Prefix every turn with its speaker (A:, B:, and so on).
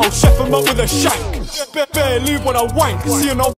A: I'll chef 'em up with a shank. Barely, lube when I wank. See you know.